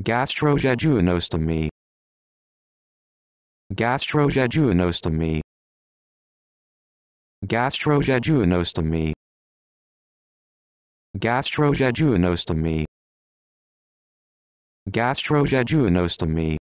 gastrojejunostomy gastrojejunostomy gastrojejunostomy gastrojejunostomy gastrojejunostomy